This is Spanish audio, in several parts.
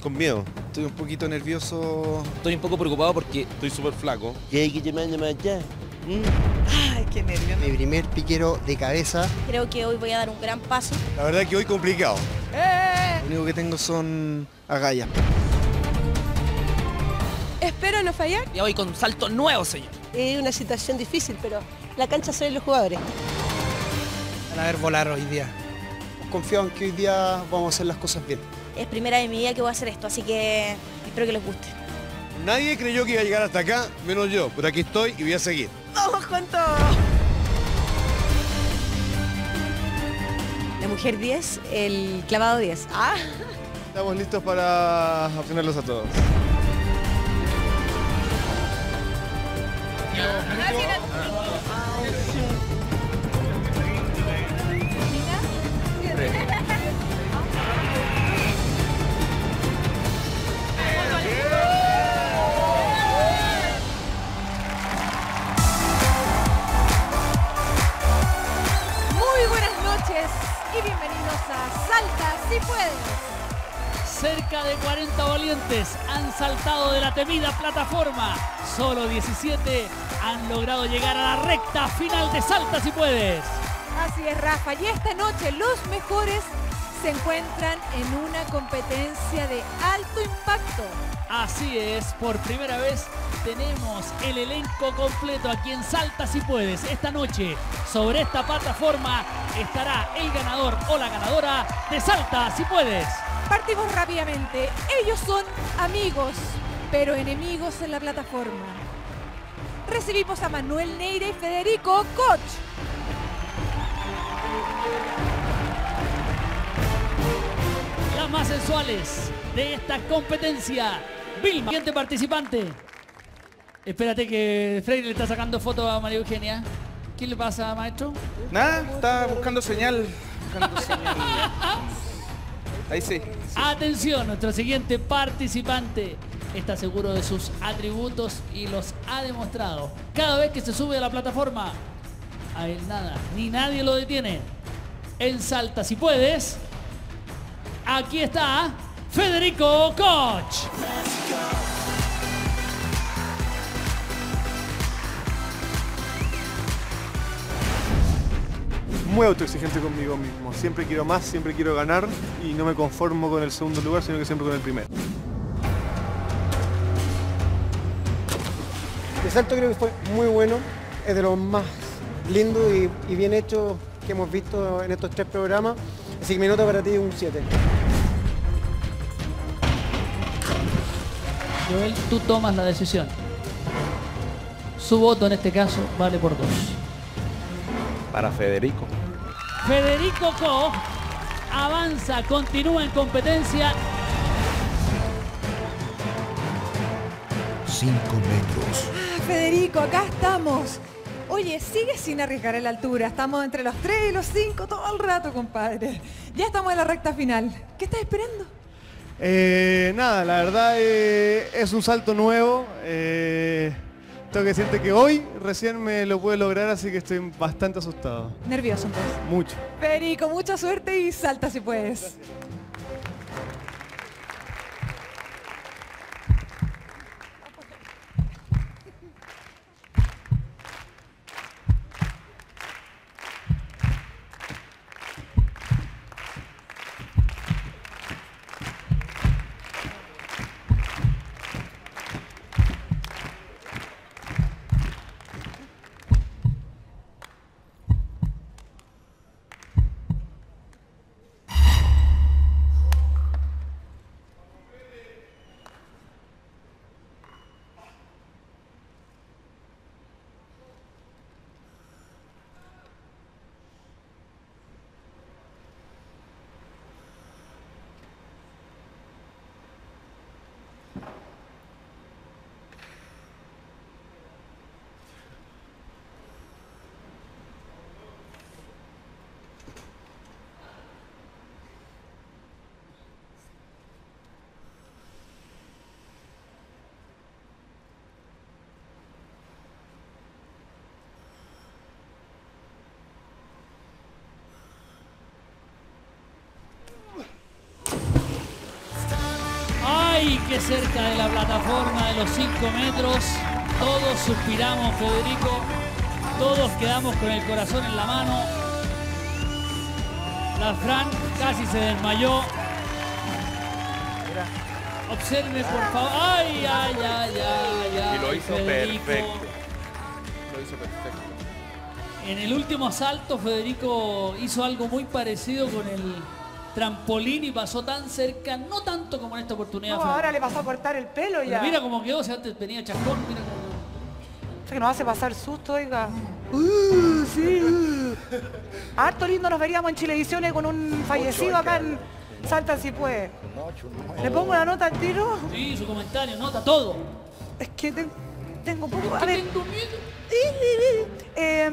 con miedo. Estoy un poquito nervioso. Estoy un poco preocupado porque Estoy súper flaco. ¿Y hay que llamarle más allá? Ay, qué nervio. Mi primer piquero de cabeza. Creo que hoy voy a dar un gran paso. La verdad que hoy complicado. ¡Eh! Lo único que tengo son agallas. Espero no fallar. ya voy con un salto nuevo, señor. Es una situación difícil, pero la cancha son los jugadores. Van a ver volar hoy día. Confío en que hoy día vamos a hacer las cosas bien. Es primera de mi vida que voy a hacer esto, así que espero que les guste. Nadie creyó que iba a llegar hasta acá, menos yo. Pero aquí estoy y voy a seguir. ¡Vamos con todo! La mujer 10, el clavado 10. Ah, Estamos listos para obtenerlos a todos. Si puedes. Cerca de 40 valientes han saltado de la temida plataforma. Solo 17 han logrado llegar a la recta final de Salta si puedes. Así es, Rafa. Y esta noche los mejores se encuentran en una competencia de alto impacto. Así es, por primera vez tenemos el elenco completo aquí en Salta si puedes. Esta noche sobre esta plataforma estará el ganador o la ganadora de Salta si puedes. Partimos rápidamente. Ellos son amigos, pero enemigos en la plataforma. Recibimos a Manuel Neira y Federico Koch. Más sensuales de esta competencia. Vilma, siguiente participante. Espérate que Freire le está sacando fotos a María Eugenia. ¿Qué le pasa, maestro? Nada, estaba buscando señal. Buscando señal. Ahí sí. Atención, nuestro siguiente participante está seguro de sus atributos y los ha demostrado. Cada vez que se sube a la plataforma, a él nada, ni nadie lo detiene. En Salta, si puedes. Aquí está Federico Koch. muy autoexigente conmigo mismo. Siempre quiero más, siempre quiero ganar y no me conformo con el segundo lugar, sino que siempre con el primero. El salto creo que fue muy bueno. Es de los más lindos y, y bien hechos que hemos visto en estos tres programas. Así que mi nota para ti es un 7. Joel, tú tomas la decisión. Su voto en este caso vale por dos. Para Federico. Federico Koch avanza, continúa en competencia. 5 metros. Ah, Federico, acá estamos. Oye, sigue sin arriesgar en la altura. Estamos entre los 3 y los 5 todo el rato, compadre. Ya estamos en la recta final. ¿Qué estás esperando? Eh, nada, la verdad eh, es un salto nuevo. eh, tengo que decirte que hoy recién me lo pude lograr, así que estoy bastante asustado. Nervioso entonces. Mucho. Federico, mucha suerte y salta si puedes. ¡Ay, cerca de la plataforma de los 5 metros! Todos suspiramos, Federico. Todos quedamos con el corazón en la mano. La Fran casi se desmayó. Observe, por favor. ¡Ay, ay, ay, ay! ay Y lo hizo Federico. perfecto. Lo hizo perfecto. En el último salto, Federico hizo algo muy parecido con el trampolín y pasó tan cerca, no tanto como en esta oportunidad. No, ahora le pasó a cortar el pelo Pero ya. mira cómo quedó, si antes venía chascón, mira cómo... Sé que nos hace pasar susto, oiga. Uh, sí. uh. Harto lindo nos veríamos en Chilevisión con un fallecido acá en Salta si puede. ¿Le pongo la nota al tiro? Sí, su comentario, nota todo. Es que ten- tengo poco... A ¿Qué ver, tengo miedo? Eh, eh,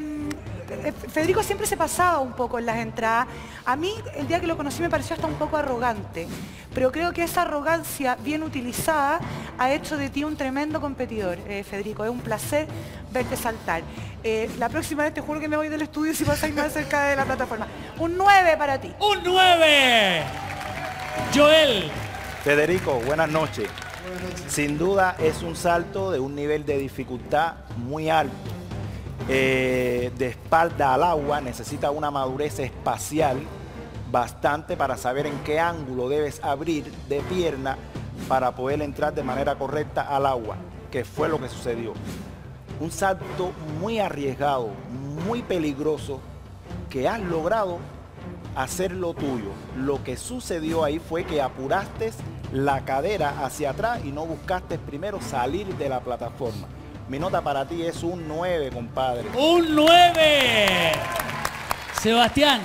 Federico siempre se pasaba un poco en las entradas. A mí, el día que lo conocí, me pareció hasta un poco arrogante. Pero creo que esa arrogancia bien utilizada ha hecho de ti un tremendo competidor, eh, Federico. Es un placer verte saltar. Eh, la próxima vez te juro que me voy del estudio si vas a ir más cerca de la plataforma. Un 9 para ti. ¡Un 9! Joel, Federico, buenas noches. Sin duda es un salto de un nivel de dificultad muy alto. Eh, de espalda al agua necesita una madurez espacial bastante para saber en qué ángulo debes abrir de pierna para poder entrar de manera correcta al agua, que fue lo que sucedió. Un salto muy arriesgado, muy peligroso, que has logrado hacer lo tuyo. Lo que sucedió ahí fue que apuraste la cadera hacia atrás y no buscaste primero salir de la plataforma. Mi nota para ti es un 9, compadre. un 9. Sebastián,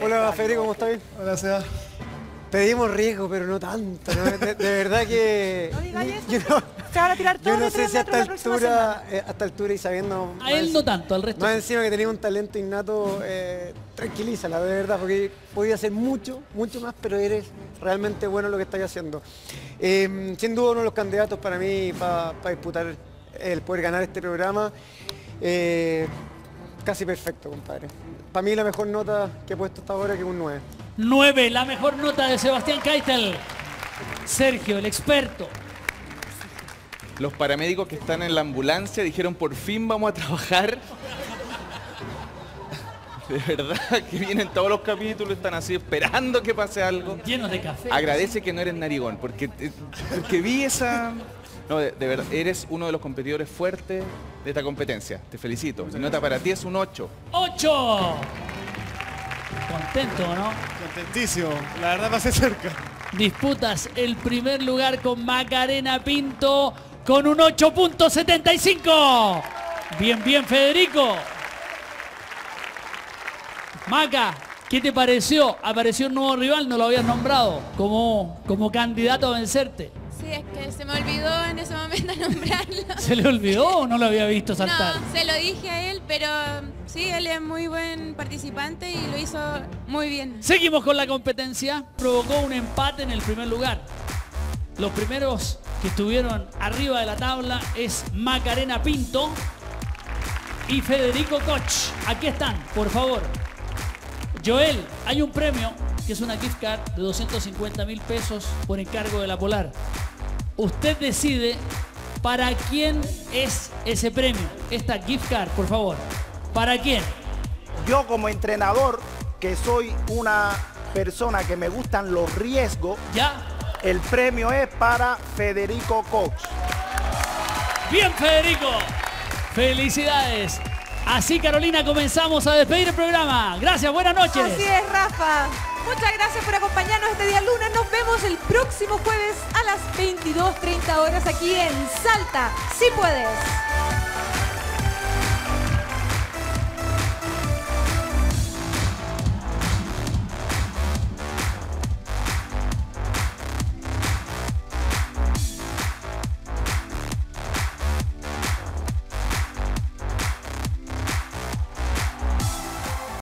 Hola Federico, ¿cómo estás? Hola, Seba. Pedimos riesgo, pero no tanto. ¿no? De, de verdad que... No digas eso. Yo no, Se van a tirar yo todos no sé si a metros esta la próxima altura, semana. eh, altura y sabiendo... a él no tanto, al resto. Más sí. encima que tenía un talento innato, eh, tranquilízala, de verdad, porque podía hacer mucho, mucho más, pero eres realmente bueno en lo que estás haciendo. Eh, sin duda uno de los candidatos para mí para disputar el poder ganar este programa. Eh, casi perfecto, compadre. Para mí la mejor nota que he puesto hasta ahora que un 9. 9, la mejor nota de Sebastián Keitel. Sergio, el experto. Los paramédicos que están en la ambulancia dijeron por fin vamos a trabajar. De verdad que vienen todos los capítulos, están así esperando que pase algo. Llenos de café. Agradece que no eres narigón, porque, eh, porque vi esa... No, de, de verdad, eres uno de los competidores fuertes de esta competencia. Te felicito. Mi nota para ti es un 8. 8. Contento, ¿no? Contentísimo. La verdad pasé cerca. Disputas el primer lugar con Macarena Pinto con un 8.75. Bien, bien, Federico. Maca, ¿qué te pareció? Apareció un nuevo rival, no lo habías nombrado como, como candidato a vencerte. Sí, es que se me olvidó en ese momento nombrarlo. ¿Se le olvidó o no lo había visto saltar? No, se lo dije a él, pero sí, él es muy buen participante y lo hizo muy bien. Seguimos con la competencia. Provocó un empate en el primer lugar. Los primeros que estuvieron arriba de la tabla es Macarena Pinto y Federico Koch. Aquí están, por favor. Joel, hay un premio que es una gift card de 250 mil pesos por encargo de la Polar. Usted decide para quién es ese premio. Esta gift card, por favor. ¿Para quién? Yo como entrenador, que soy una persona que me gustan los riesgos, ¿Ya? el premio es para Federico Cox. Bien, Federico. Felicidades. Así, Carolina, comenzamos a despedir el programa. Gracias, buenas noches. Así es, Rafa. Muchas gracias por acompañarnos este día lunes. Nos vemos el próximo jueves a las 22.30 horas aquí en Salta. Si puedes.